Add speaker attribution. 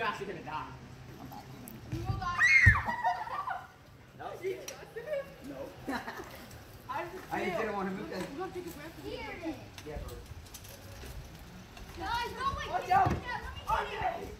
Speaker 1: you're actually gonna die.
Speaker 2: You will die.
Speaker 1: No. No.
Speaker 2: I
Speaker 1: I didn't want to move that.
Speaker 2: You gotta take a breath.
Speaker 3: Here it is.
Speaker 1: Yeah.
Speaker 3: Guys, no, wait.
Speaker 2: Watch out.
Speaker 3: let me oh,